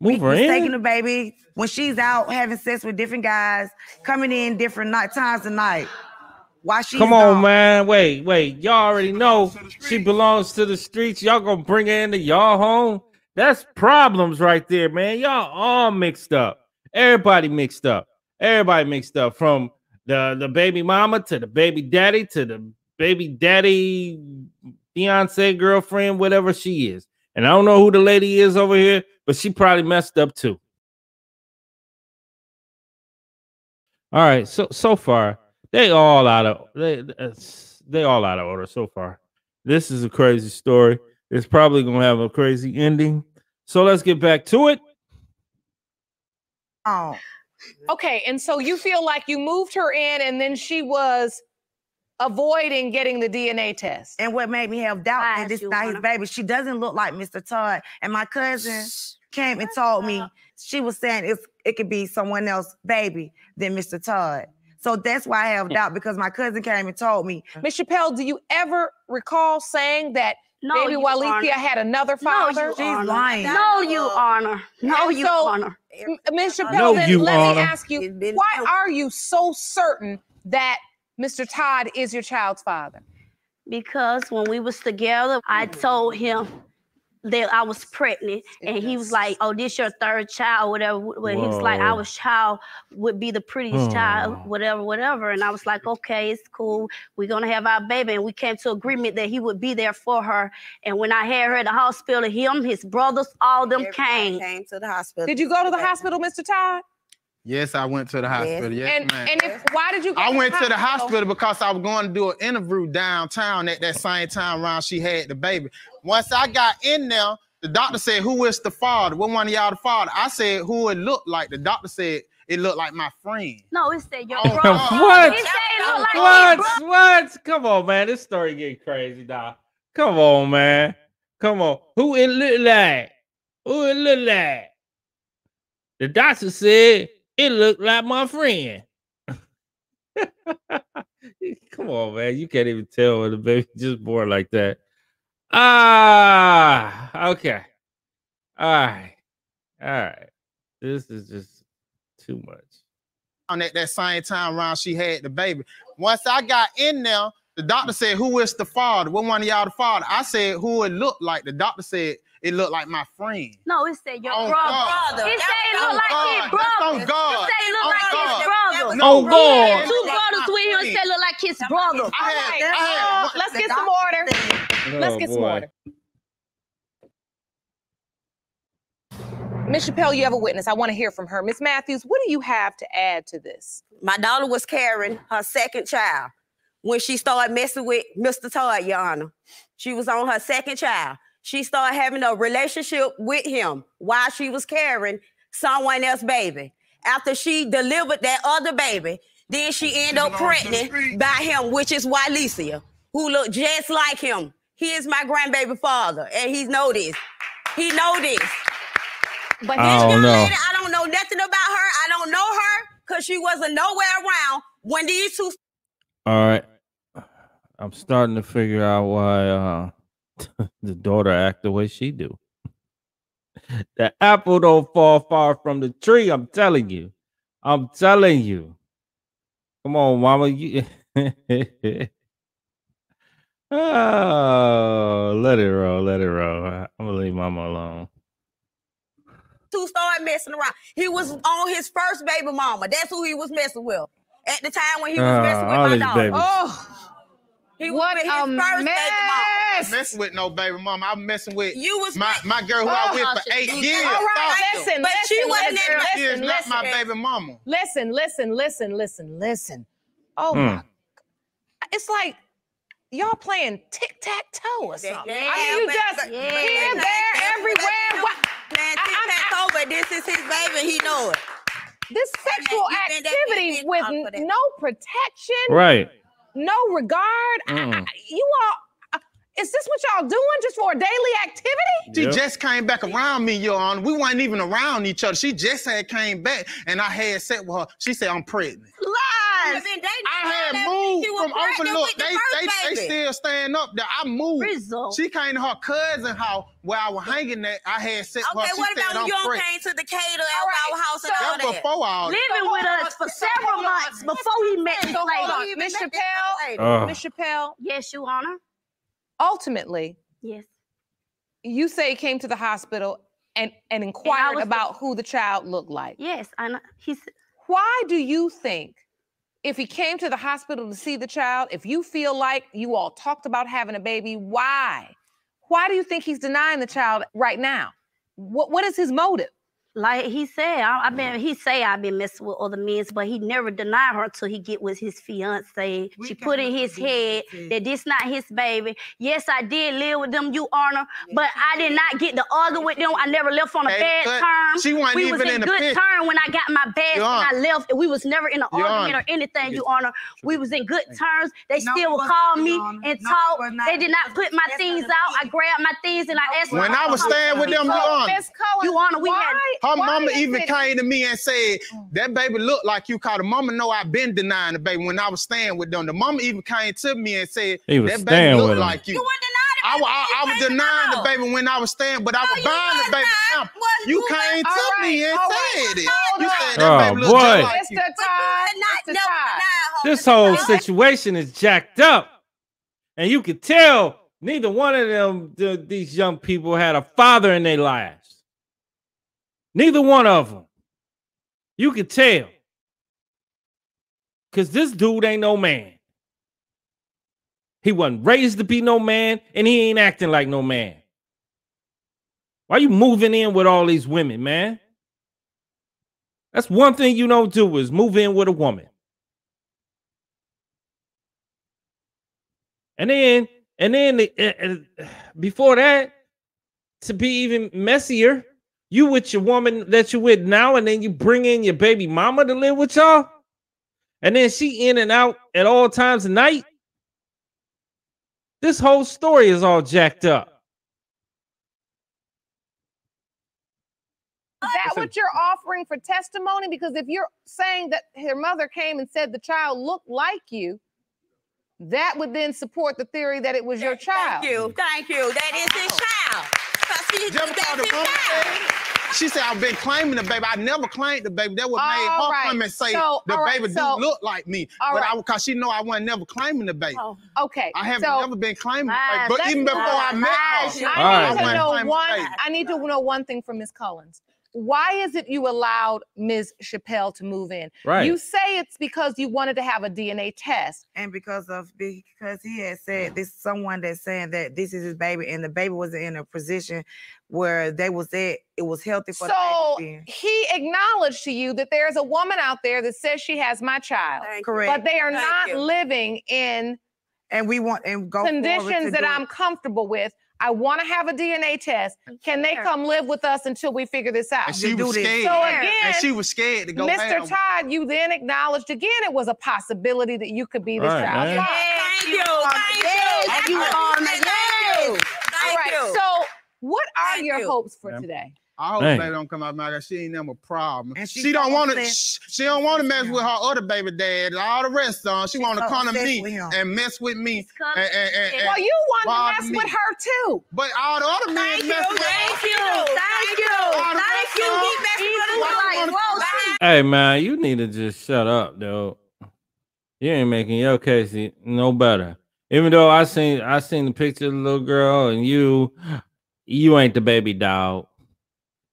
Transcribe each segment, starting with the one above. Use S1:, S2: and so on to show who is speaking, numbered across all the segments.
S1: Move her
S2: He's taking the baby when she's out having sex with different guys, coming in different night times of night. While she's
S1: Come on,
S2: gone.
S1: man. Wait, wait. Y'all already know she belongs to the streets. Y'all gonna bring her into y'all home? That's problems right there, man. Y'all all mixed up. Everybody mixed up. Everybody mixed up from the the baby mama to the baby daddy to the baby daddy fiance girlfriend, whatever she is. And I don't know who the lady is over here, but she probably messed up too. All right, so so far they all out of they they all out of order so far. This is a crazy story. It's probably gonna have a crazy ending. So let's get back to it.
S2: Oh,
S3: Okay, and so you feel like you moved her in and then she was avoiding getting the DNA test.
S2: and what made me have doubt
S4: Why
S2: that
S4: is
S2: this
S4: you
S2: not his baby? She doesn't look like Mr. Todd. And my cousin came and told me she was saying it's it could be someone else baby than Mr. Todd. So that's why I have hmm. doubt because my cousin came and told me uh.
S3: Ms. Chappelle, do you ever recall saying that
S4: No,
S3: baby
S4: you
S3: had another father?
S4: you
S2: She's
S4: honor.
S2: lying.
S4: No, you honor. No,
S3: And
S4: you
S3: so-
S4: honor.
S3: M- Ms. Chappelle,
S1: No,
S3: then
S1: you
S3: let
S1: Honor.
S3: me ask you, why are you so certain that Mr. Todd is your child's father?
S4: Because when we was together, I told him that I was pregnant, and he was like, "Oh, this your third child, whatever." When he was like, "Our child would be the prettiest
S1: Oh.
S4: child, whatever, whatever," and I was like, "Okay, it's cool. We're gonna have our baby," and we came to agreement that he would be there for her. And when I had her at the hospital, him, his brothers, all them came.
S5: came to the hospital.
S3: Did you go to the hospital, Mr. Todd?
S6: Yes, I went to the hospital. Yes,
S3: and
S6: ma'am.
S3: and if, why did you go
S6: I went to the hospital because I was going to do an interview downtown at that same time around she had the baby. Once I got in there, the doctor said, Who is the father? What one of y'all the father? I said, Who it looked like? The doctor said, It looked like my friend.
S4: No, it said your
S6: Oh,
S4: brother.
S1: what?
S4: He said it like
S1: What?
S4: his.
S1: What? Come on, man. This story getting crazy now. Come on, man. Come on. Who it look like? Who it look like? The doctor said it looked like my friend. Come on, man. You can't even tell when the baby just born like that. Ah, okay. All right. All right. This is just too much.
S6: On at that same time around she had the baby. Once I got in there, the doctor said, Who is the father? What one of y'all the father? I said, Who it looked like? The doctor said, It looked like my friend.
S4: No, it said your
S6: On
S4: brother.
S6: God.
S4: He said it looked like
S6: God.
S4: his
S6: That's
S4: brother.
S6: on God.
S4: He said it looked like
S6: God.
S4: his brother.
S1: No,
S4: He
S1: God.
S4: had two brothers with him. He said look like his brother.
S6: I had, I had
S3: uh, let's get some order.
S2: said-
S3: Let's
S1: Oh,
S3: get some order. Miss Chappelle, you have a witness. I want to hear from her. Miss Matthews, what do you have to add to this?
S5: My daughter was carrying her second child when she started messing with Mr. Todd, Your Honor. She was on her second child. She started having a relationship with him while she was carrying someone else's baby. After she delivered that other baby, then she ended up pregnant by him, which is Walesia, who looked just like him. He is my grandbaby father, and he know this. He know this. But this
S1: I
S5: young
S1: know.
S5: lady, I don't know nothing about her. I don't know her because she wasn't nowhere around when these two
S1: All right. I'm starting to figure out why uh the daughter act the way she do. The apple don't fall far from the tree. I'm telling you. I'm telling you. Come on, mama. You oh, let it roll. Let it roll. I'm gonna leave mama alone.
S5: two started messing around. He was on his first baby mama. That's who he was messing with at the time when he was
S1: Ah,
S5: messing with
S1: all
S5: my daughter.
S1: babies.
S3: Oh,
S5: He was
S3: what
S5: with his
S3: a
S5: first baby mama.
S3: mess.
S6: messing with no baby mama. I'm messing with
S5: You was
S6: my, my girl who
S3: Oh,
S6: I with for eight
S4: you-
S6: years.
S3: All right,
S6: Tasha.
S3: listen,
S5: But she wasn't
S3: listen,
S5: in the-
S6: She is
S3: listen,
S6: not my
S3: listen,
S6: baby mama.
S3: listen, listen, listen, listen, listen. Oh
S1: Hmm.
S3: my, it's like y'all playing tic tac toe or something.
S5: Yeah,
S3: I mean, you
S5: but-
S3: just
S5: but-
S3: here,
S5: but-
S3: there,
S5: but-
S3: everywhere.
S5: but-
S3: What?
S5: Man,
S3: I- I-
S5: tic-tac-toe, but this is his baby. He know it.
S3: This sexual
S5: you think that
S3: activity with
S5: is out for that?
S3: no protection,
S1: Right.
S3: No regard. I-
S1: Mm.
S3: I- you all, uh, is this what y'all doing just for a daily activity?
S6: She
S1: Yep.
S6: just came back around me, Your Honor. We weren't even around each other. She just had came back, and I had sex with her. She said, "I'm pregnant."
S5: Lie. Have been
S6: I had moved
S5: she
S6: from Overlook.
S5: with the
S6: They, they, they still staying up there. I moved.
S4: Rizzo.
S6: She came to her cousin house where I was hanging at. I had sent her.
S5: Okay,
S6: She
S5: what about when
S6: I'm
S5: you all came to Decatur
S3: All right,
S5: at our house and
S3: so-
S5: all
S6: That
S5: that?
S6: before all that.
S4: Living with us for several months before he met this
S3: So hold on,
S4: lady.
S3: Miss
S5: met this
S3: Chappelle.
S1: Uh,
S3: Miss Chappelle,
S4: Yes, Your Honor.
S3: ultimately,
S4: Yes.
S3: you say he came to the hospital and, and inquired
S4: was-
S3: about who the child looked like.
S4: Yes. I know. He's
S3: Why do you think, if he came to the hospital to see the child, if you feel like you all talked about having a baby, why? Why do you think he's denying the child right now? What What is his motive?
S4: Like he said, I, I been he say I've been messing with other men, but he never denied her till he get with his fiance.
S2: We
S4: she put in his head
S2: that.
S4: that this not his baby. Yes, I did live with them, you honor, but I did not get the argue with them. I never left on a bad term.
S6: She wasn't
S4: We was in
S6: in
S4: good
S6: picture.
S4: term when I got my
S6: Your
S4: and I left. We was never in an
S6: Your
S4: argument
S6: Honor.
S4: or anything, you honor. We was in good terms. They
S2: No,
S4: still would call me
S2: Honor.
S4: and
S2: No,
S4: talk. They did not put my things out. I grabbed my things and I asked
S6: When I was staying with them,
S3: So,
S6: Your Honor,
S4: You Honor, we had-
S6: her
S3: why
S6: mama even
S3: it-
S6: came to me and said, mm. that baby looked like you called the mama know I've been denying the baby when I was staying with them. The mama even came to me and said,
S1: He was
S6: that
S1: staying
S6: baby
S1: with
S6: look like you.
S5: You wouldn't deny
S6: I, I, I was denying the baby when I was staying, but I was
S5: No, you
S6: buying the baby.
S5: not.
S6: Now, you
S5: you
S6: came
S5: was-
S6: to
S3: all
S6: me
S3: right,
S6: and
S3: all
S6: said it. You said that
S1: Oh,
S6: baby look
S1: oh,
S6: boy. like
S3: Mr. Todd, Mr.
S5: would not never
S3: Todd.
S1: this whole situation is jacked up. And you could tell neither one of them, the, these young people, had a father in their lives. Neither one of them. You could tell. Because this dude ain't no man. He wasn't raised to be no man, and he ain't acting like no man. Why you moving in with all these women, man? That's one thing you don't do is move in with a woman. And then, and then uh, uh, before that, to be even messier, you with your woman that you with now, and then you bring in your baby mama to live with y'all, and then she in and out at all times of night. This whole story is all jacked up.
S3: Is that what you're offering for testimony? Because if you're saying that her mother came and said the child looked like you, that would then support the theory that it was your child.
S5: Thank you. Thank you. That is his oh. child. 'Cause he-
S6: Just the
S5: his
S6: woman
S5: child.
S6: said, she said, I've been claiming the baby. I never claimed the baby. That made
S3: All
S6: her
S3: right.
S6: come and say
S3: So,
S6: the
S3: right,
S6: baby
S3: so-
S6: do look like me. But
S3: right.
S6: I because she know I wasn't never claiming the baby.
S4: Oh,
S3: Okay.
S6: I haven't
S3: so
S6: never been claiming
S4: Lies.
S6: the baby. But even before I met her,
S3: I need to know one. I need to know one thing from Miss Collins. Why is it you allowed Ms. Chappelle to move in?
S1: Right.
S3: You say it's because you wanted to have a DNA test.
S2: and because of because he had said this someone that's saying that this is his baby and the baby was in a position where they was at it was healthy for
S3: So
S2: the baby. to be in.
S3: he acknowledged to you that there's a woman out there that says she has my child,
S5: Thank
S2: correct
S3: but they are
S5: Thank
S3: not
S5: you.
S3: living in
S2: and we want and go forward to
S3: conditions that. I'm comfortable with. I want to have a DNA test. Can they come live with us until we figure this out?
S6: and she
S2: do
S6: was scared.
S3: So again,
S6: and she was scared to go
S3: Mr.
S6: have
S3: Todd, you then acknowledged again it was a possibility that you could be this
S1: Right,
S3: child's
S1: man.
S3: father.
S5: Thank you. Thank
S4: Yes,
S5: you.
S4: you
S5: Thank you.
S4: Yes.
S3: All
S5: Thank
S3: right.
S5: you.
S3: So, what are
S5: Thank
S3: your
S5: you.
S3: hopes for
S1: Yeah.
S3: today?
S6: I hope
S1: Man.
S6: baby don't come out my mouth. She ain't never a problem.
S2: And
S6: she,
S2: she
S6: don't want to.
S2: obsessed.
S6: She don't want to mess
S2: with
S6: with her other baby dad and all the rest of them. She
S2: She's
S6: want to
S2: so
S6: come to me and mess with me. And, and, and, and-
S3: Well, you want to mess
S6: me.
S3: with her too.
S6: but all the other men
S5: Thank you.
S6: mess with her.
S5: Thank you. Thank you.
S6: All the
S5: Thank you.
S6: of
S5: He messed with
S4: was
S5: us.
S4: like, whoa,
S5: Bye.
S1: Hey man, you need to just shut up, though. You ain't making your case no better. Even though I seen I seen the picture of the little girl and you you ain't the baby dog.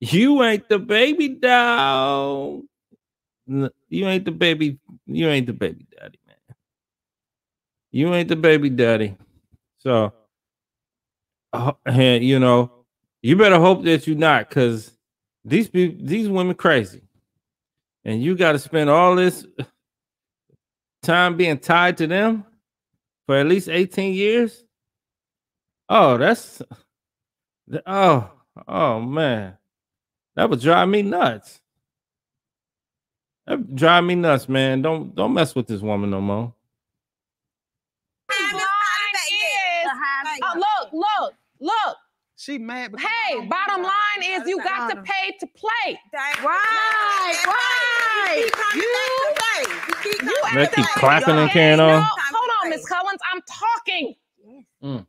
S1: You ain't the baby dog. N- You ain't the baby, you ain't the baby daddy, man. You ain't the baby daddy. So uh, and, you know, you better hope that you're not because these people these women crazy and you got to spend all this time being tied to them for at least 18 years oh that's oh oh man that would drive me nuts that would drive me nuts man don't don't mess with this woman no more
S5: Miss Polly back there.
S3: Is,
S4: Behind
S3: look, look, look.
S6: She mad
S3: Hey, bottom line is you got to pay to play.
S5: Thank
S2: Right,
S5: you.
S2: right.
S5: You keep coming back to play. You keep
S1: They keep clapping and carrying on.
S5: no
S3: No,
S5: time
S3: hold on. Miss Collins. I'm talking.
S1: Mm.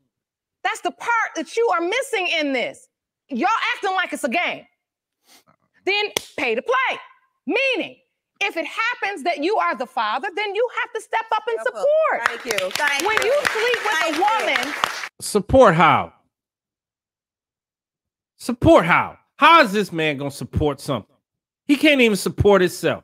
S3: That's the part that you are missing in this. Y'all acting like it's a game. Then pay to play. Meaning, if it happens that you are the father, then you have to step up and support.
S5: Thank you. Thank
S3: When you sleep with
S5: Thank
S3: a
S5: you.
S3: woman,
S1: Support how? Support how? How is this man gonna support something? He can't even support himself.